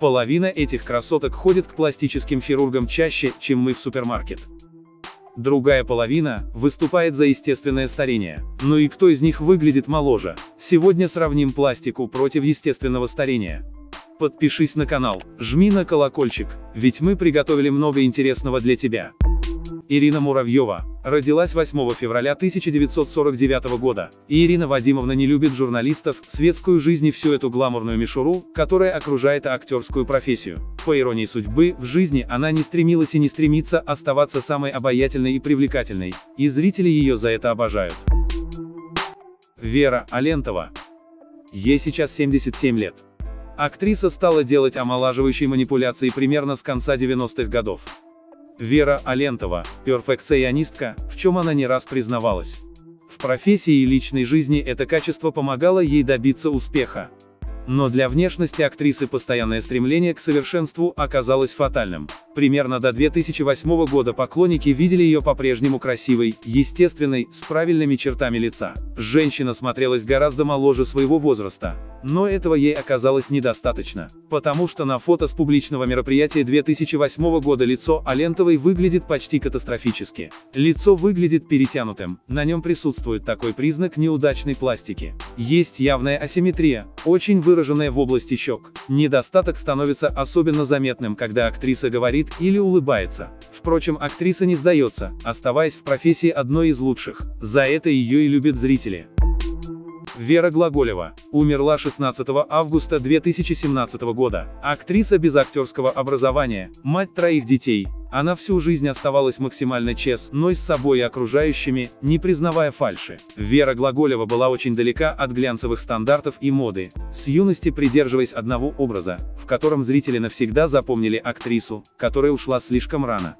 Половина этих красоток ходит к пластическим хирургам чаще, чем мы в супермаркет. Другая половина выступает за естественное старение. Ну и кто из них выглядит моложе? Сегодня сравним пластику против естественного старения. Подпишись на канал, жми на колокольчик, ведь мы приготовили много интересного для тебя. Ирина Муравьева, родилась 8 февраля 1949 года, и Ирина Вадимовна не любит журналистов, светскую жизнь и всю эту гламурную мишуру, которая окружает актерскую профессию. По иронии судьбы, в жизни она не стремилась и не стремится оставаться самой обаятельной и привлекательной, и зрители ее за это обожают. Вера Алентова. Ей сейчас 77 лет. Актриса стала делать омолаживающие манипуляции примерно с конца 90-х годов. Вера Алентова, перфекционистка, в чем она не раз признавалась. В профессии и личной жизни это качество помогало ей добиться успеха. Но для внешности актрисы постоянное стремление к совершенству оказалось фатальным. Примерно до 2008 года поклонники видели ее по-прежнему красивой, естественной, с правильными чертами лица. Женщина смотрелась гораздо моложе своего возраста. Но этого ей оказалось недостаточно, потому что на фото с публичного мероприятия 2008 года лицо Алентовой выглядит почти катастрофически. Лицо выглядит перетянутым, на нем присутствует такой признак неудачной пластики. Есть явная асимметрия, очень выраженная в области щек. Недостаток становится особенно заметным, когда актриса говорит или улыбается. Впрочем, актриса не сдается, оставаясь в профессии одной из лучших. За это ее и любят зрители. Вера Глаголева, умерла 16 августа 2017 года. Актриса без актерского образования, мать троих детей. Она всю жизнь оставалась максимально честной с собой и окружающими, не признавая фальши. Вера Глаголева была очень далека от глянцевых стандартов и моды, с юности придерживаясь одного образа, в котором зрители навсегда запомнили актрису, которая ушла слишком рано.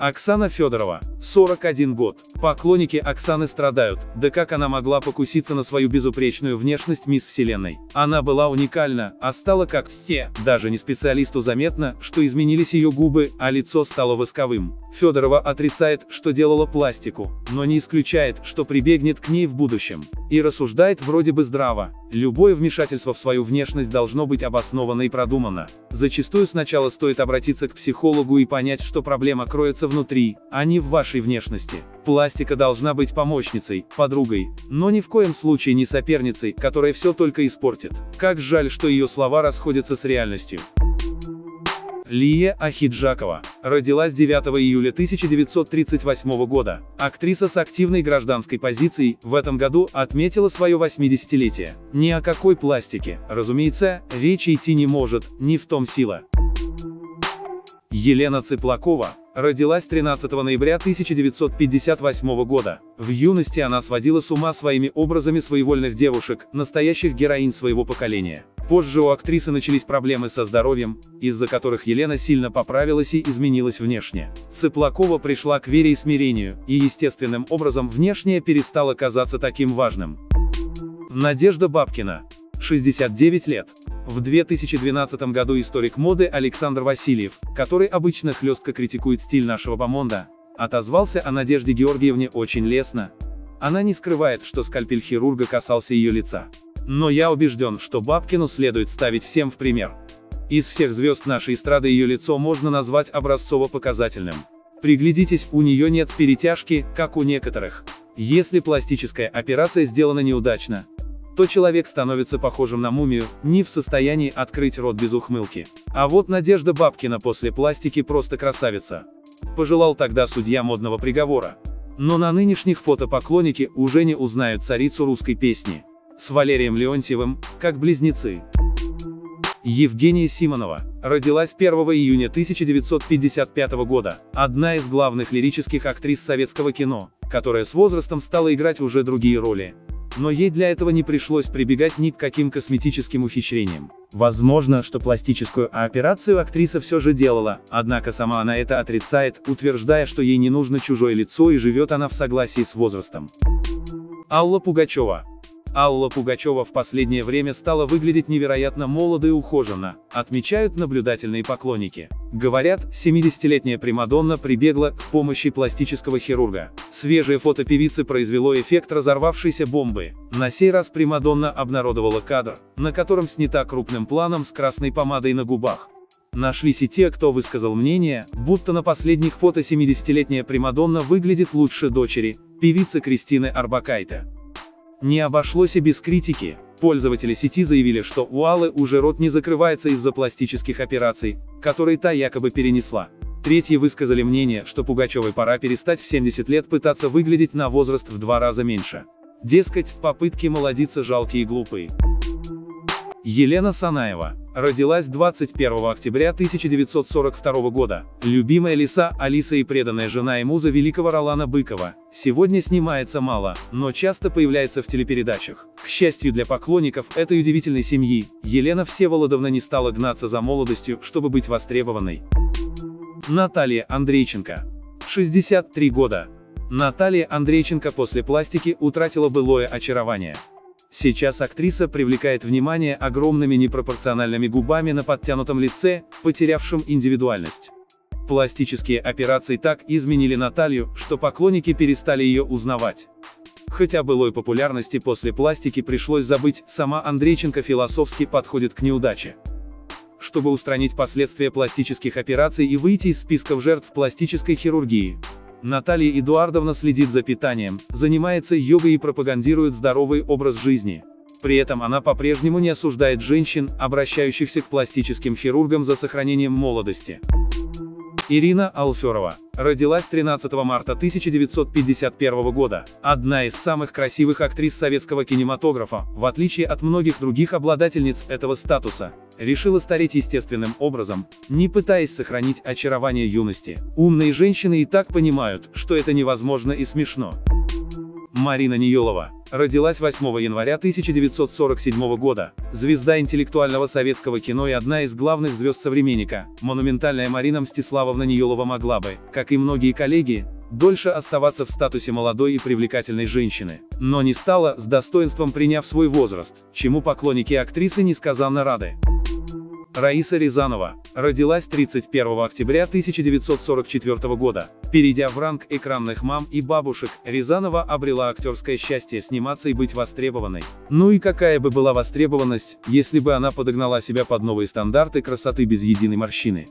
Оксана Федорова, 41 год. Поклонники Оксаны страдают, да как она могла покуситься на свою безупречную внешность мисс Вселенной. Она была уникальна, а стала как все. Даже не специалисту заметно, что изменились ее губы, а лицо стало восковым. Федорова отрицает, что делала пластику, но не исключает, что прибегнет к ней в будущем. И рассуждает вроде бы здраво. Любое вмешательство в свою внешность должно быть обосновано и продумано. Зачастую сначала стоит обратиться к психологу и понять, что проблема кроется внутри, а не в вашей внешности. Пластика должна быть помощницей, подругой, но ни в коем случае не соперницей, которая все только испортит. Как жаль, что ее слова расходятся с реальностью. Лия Ахиджакова. Родилась 9 июля 1938 года. Актриса с активной гражданской позицией, в этом году отметила свое 80-летие. Ни о какой пластике, разумеется, речи идти не может, не в том сила. Елена Цыплакова, родилась 13 ноября 1958 года. В юности она сводила с ума своими образами своевольных девушек, настоящих героинь своего поколения. Позже у актрисы начались проблемы со здоровьем, из-за которых Елена сильно поправилась и изменилась внешне. Цыплакова пришла к вере и смирению, и естественным образом внешнее перестало казаться таким важным. Надежда Бабкина. 69 лет. В 2012 году историк моды Александр Васильев, который обычно хлестко критикует стиль нашего бомонда, отозвался о Надежде Георгиевне очень лестно. Она не скрывает, что скальпель хирурга касался ее лица. Но я убежден, что Бабкину следует ставить всем в пример. Из всех звезд нашей эстрады ее лицо можно назвать образцово-показательным. Приглядитесь, у нее нет перетяжки, как у некоторых. Если пластическая операция сделана неудачно, то человек становится похожим на мумию, не в состоянии открыть рот без ухмылки. А вот Надежда Бабкина после пластики просто красавица. Пожелал тогда судья модного приговора. Но на нынешних фото поклонники уже не узнают царицу русской песни с Валерием Леонтьевым, как близнецы. Евгения Симонова, родилась 1 июня 1955 года, одна из главных лирических актрис советского кино, которая с возрастом стала играть уже другие роли. Но ей для этого не пришлось прибегать ни к каким косметическим ухищрениям. Возможно, что пластическую операцию актриса все же делала, однако сама она это отрицает, утверждая, что ей не нужно чужое лицо и живет она в согласии с возрастом. Алла Пугачева, Алла Пугачева в последнее время стала выглядеть невероятно молодо и ухоженно, отмечают наблюдательные поклонники. Говорят, 70-летняя Примадонна прибегла к помощи пластического хирурга. Свежее фото певицы произвело эффект разорвавшейся бомбы. На сей раз Примадонна обнародовала кадр, на котором снята крупным планом с красной помадой на губах. Нашлись и те, кто высказал мнение, будто на последних фото 70-летняя Примадонна выглядит лучше дочери, певицы Кристины Арбакайте. Не обошлось и без критики. Пользователи сети заявили, что у Аллы уже рот не закрывается из-за пластических операций, которые та якобы перенесла. Третьи высказали мнение, что Пугачевой пора перестать в 70 лет пытаться выглядеть на возраст в два раза меньше. Дескать, попытки молодиться жалкие и глупые. Елена Санаева Родилась 21 октября 1942 года. Любимая лиса, Алиса и преданная жена и муза великого Ролана Быкова. Сегодня снимается мало, но часто появляется в телепередачах. К счастью для поклонников этой удивительной семьи, Елена Всеволодовна не стала гнаться за молодостью, чтобы быть востребованной. Наталья Андрейченко. 63 года. Наталья Андрейченко после пластики утратила былое очарование. Сейчас актриса привлекает внимание огромными непропорциональными губами на подтянутом лице, потерявшим индивидуальность. Пластические операции так изменили Наталью, что поклонники перестали ее узнавать. Хотя былой популярности после пластики пришлось забыть, сама Андрейченко философски подходит к неудаче. Чтобы устранить последствия пластических операций и выйти из списков жертв пластической хирургии, Наталья Эдуардовна следит за питанием, занимается йогой и пропагандирует здоровый образ жизни. При этом она по-прежнему не осуждает женщин, обращающихся к пластическим хирургам за сохранением молодости. Ирина Алферова. Родилась 13 марта 1951 года. Одна из самых красивых актрис советского кинематографа, в отличие от многих других обладательниц этого статуса, решила стареть естественным образом, не пытаясь сохранить очарование юности. Умные женщины и так понимают, что это невозможно и смешно. Марина Ниелова. Родилась 8 января 1947 года. Звезда интеллектуального советского кино и одна из главных звезд современника. Монументальная Марина Мстиславовна Ниелова могла бы, как и многие коллеги, дольше оставаться в статусе молодой и привлекательной женщины. Но не стала, с достоинством приняв свой возраст, чему поклонники актрисы несказанно рады. Раиса Рязанова, родилась 31 октября 1944 года. Перейдя в ранг экранных мам и бабушек, Рязанова обрела актерское счастье сниматься и быть востребованной. Ну и какая бы была востребованность, если бы она подогнала себя под новые стандарты красоты без единой морщины.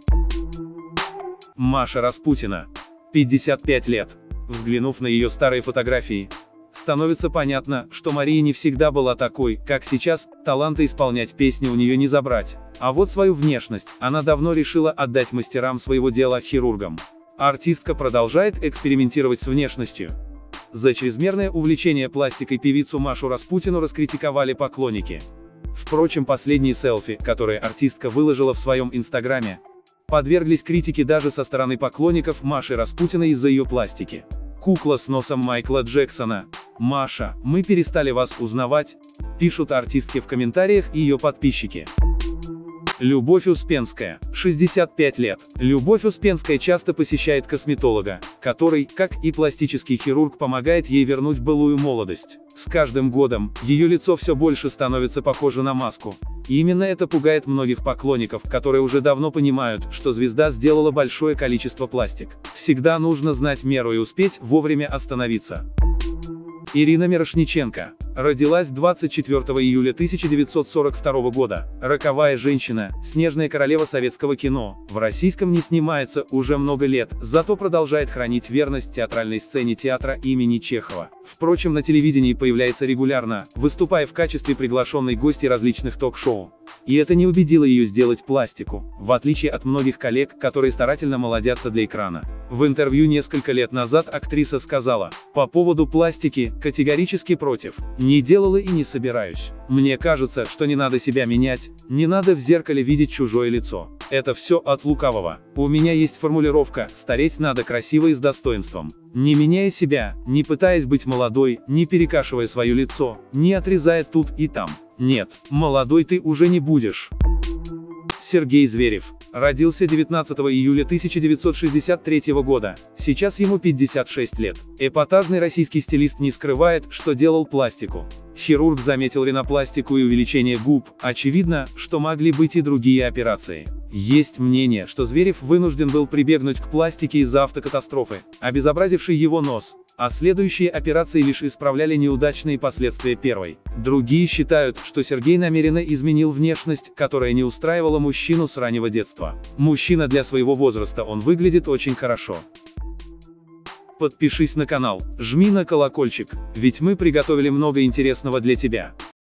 Маша Распутина. 55 лет. Взглянув на ее старые фотографии, становится понятно, что Мария не всегда была такой, как сейчас, таланта исполнять песни у нее не забрать. А вот свою внешность, она давно решила отдать мастерам своего дела, хирургам. Артистка продолжает экспериментировать с внешностью. За чрезмерное увлечение пластикой певицу Машу Распутину раскритиковали поклонники. Впрочем, последние селфи, которые артистка выложила в своем инстаграме, подверглись критике даже со стороны поклонников Маши Распутиной из-за ее пластики. Кукла с носом Майкла Джексона. Маша, мы перестали вас узнавать, пишут артистки в комментариях и ее подписчики. Любовь Успенская, 65 лет. Любовь Успенская часто посещает косметолога, который, как и пластический хирург, помогает ей вернуть былую молодость. С каждым годом, ее лицо все больше становится похоже на маску. И именно это пугает многих поклонников, которые уже давно понимают, что звезда сделала большое количество пластик. Всегда нужно знать меру и успеть вовремя остановиться. Ирина Мирошниченко. Родилась 24 июля 1942 года. Роковая женщина, снежная королева советского кино. В российском не снимается уже много лет, зато продолжает хранить верность театральной сцене театра имени Чехова. Впрочем, на телевидении появляется регулярно, выступая в качестве приглашенной гости различных ток-шоу. И это не убедило ее сделать пластику, в отличие от многих коллег, которые старательно молодятся для экрана. В интервью несколько лет назад актриса сказала, по поводу пластики, категорически против, не делала и не собираюсь. Мне кажется, что не надо себя менять, не надо в зеркале видеть чужое лицо. Это все от лукавого. У меня есть формулировка, стареть надо красиво и с достоинством. Не меняя себя, не пытаясь быть молодой, не перекашивая свое лицо, не отрезая тут и там. Нет, молодой ты уже не будешь. Сергей Зверев. Родился 19 июля 1963 года, сейчас ему 56 лет. Эпатажный российский стилист не скрывает, что делал пластику. Хирург заметил ринопластику и увеличение губ, очевидно, что могли быть и другие операции. Есть мнение, что Зверев вынужден был прибегнуть к пластике из-за автокатастрофы, обезобразившей его нос, а следующие операции лишь исправляли неудачные последствия первой. Другие считают, что Сергей намеренно изменил внешность, которая не устраивала мужчину с раннего детства. Мужчина для своего возраста он выглядит очень хорошо. Подпишись на канал, жми на колокольчик, ведь мы приготовили много интересного для тебя.